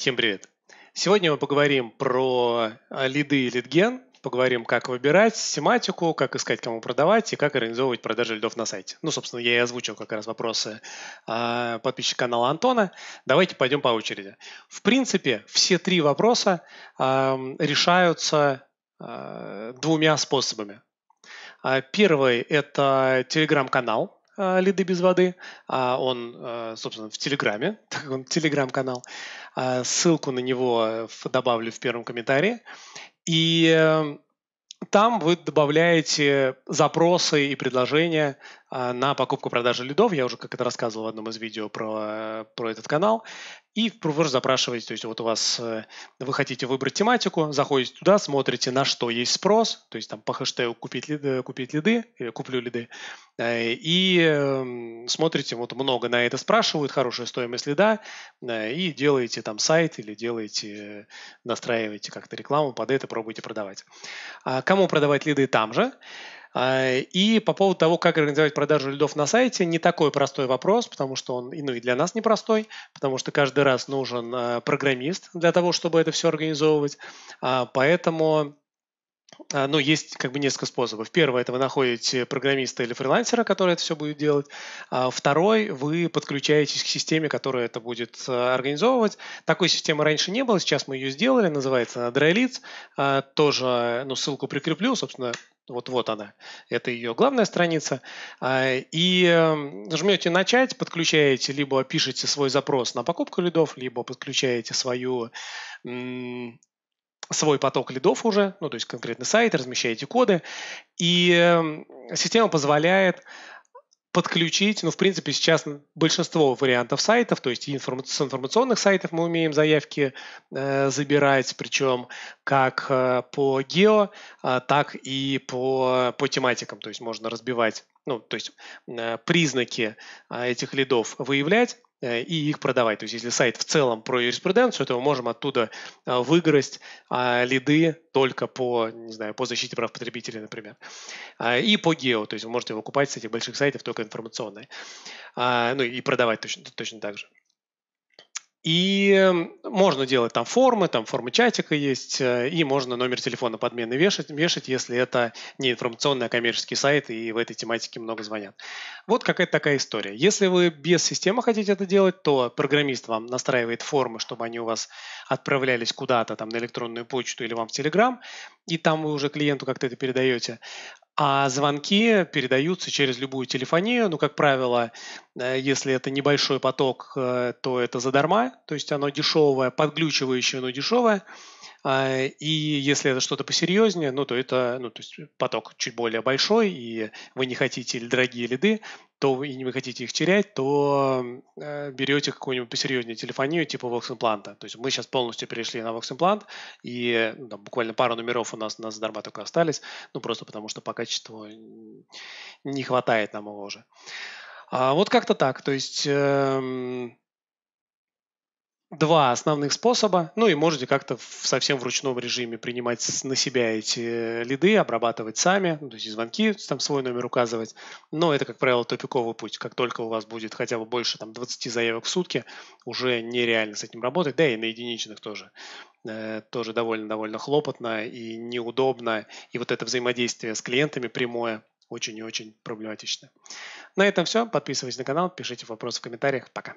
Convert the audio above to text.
Всем привет! Сегодня мы поговорим про а, лиды и лидген, поговорим, как выбирать тематику, как искать, кому продавать и как организовывать продажи лидов на сайте. Ну, собственно, я и озвучил как раз вопросы э, подписчика канала Антона. Давайте пойдем по очереди. В принципе, все три вопроса э, решаются двумя способами. Первый – это телеграм-канал, а, лиды без воды. А он, а, собственно, в Телеграме, так он Телеграм-канал. Ссылку на него добавлю в первом комментарии. И э, там вы добавляете запросы и предложения на покупку-продажу лидов. Я уже как это рассказывал в одном из видео про, про этот канал. И вы же запрашиваете, то есть вот у вас, э, вы хотите выбрать тематику, заходите туда, смотрите, на что есть спрос, то есть там по хэштегу купить лиды, купить лиды или куплю лиды, э, и эм, смотрите, вот много на это спрашивают, хорошая стоимость лида, э, и делаете там сайт или делаете, настраиваете как-то рекламу под это, пробуйте продавать. А кому продавать лиды там же? А, и по поводу того, как организовать продажу лидов на сайте, не такой простой вопрос, потому что он ну, и для нас непростой, потому что каждый раз нужен а, программист для того, чтобы это все организовывать. А, поэтому ну, есть как бы несколько способов. Первое, это вы находите программиста или фрилансера, который это все будет делать. второй, вы подключаетесь к системе, которая это будет организовывать. Такой системы раньше не было, сейчас мы ее сделали, называется DryLeads. тоже, ну, ссылку прикреплю, собственно, вот, вот она. Это ее главная страница. А, и эм, нажмете «Начать», подключаете, либо пишете свой запрос на покупку лидов, либо подключаете свою свой поток лидов уже, ну, то есть конкретный сайт, размещаете коды, и эм, система позволяет подключить, ну, в принципе, сейчас большинство вариантов сайтов, то есть с информационных сайтов мы умеем заявки э, забирать, причем как э, по гео, э, так и по, по тематикам, то есть можно разбивать, ну, то есть э, признаки э, этих лидов выявлять, и их продавать. То есть если сайт в целом про юриспруденцию, то мы можем оттуда э, выиграть а, лиды только по, не знаю, по защите прав потребителей, например. А, и по гео, то есть вы можете выкупать с этих больших сайтов только информационные. А, ну и продавать точно, точно так же. И можно делать там формы, там формы чатика есть, э, и можно номер телефона подмены вешать, вешать, если это не информационный, а коммерческий сайт, и в этой тематике много звонят. Вот какая-то такая история. Если вы без системы хотите это делать, то программист вам настраивает формы, чтобы они у вас отправлялись куда-то там на электронную почту или вам в Telegram, и там вы уже клиенту как-то это передаете. А звонки передаются через любую телефонию. Ну, как правило, если это небольшой поток, э, то это задарма, то есть оно дешевое, подглючивающее, но дешевое. А, и если это что-то посерьезнее, ну, то это ну, то есть поток чуть более большой, и вы не хотите или дорогие лиды, то и не вы хотите их терять, то э, берете какую-нибудь посерьезнее телефонию типа Vox Implant. То есть мы сейчас полностью перешли на Vox Implant, и ну, там, буквально пару номеров у нас на задарма только остались, ну, просто потому что по качеству не хватает нам его уже. А вот как-то так. То есть э, два основных способа. Ну и можете как-то в совсем в ручном режиме принимать на себя эти лиды, обрабатывать сами, ну, то есть звонки, там свой номер указывать. Но это, как правило, тупиковый путь. Как только у вас будет хотя бы больше там, 20 заявок в сутки, уже нереально с этим работать. Да и на единичных тоже. Э, тоже довольно-довольно хлопотно и неудобно. И вот это взаимодействие с клиентами прямое очень и очень проблематично. На этом все. Подписывайтесь на канал, пишите вопросы в комментариях. Пока.